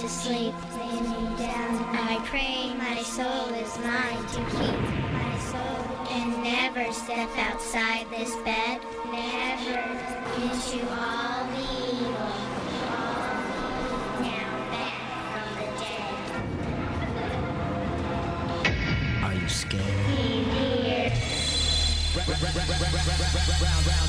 to sleep. Lay me down. I pray my soul is mine to keep. My soul and never step outside this bed. Never into all the evil. Now back from. Are you scared? Round, round,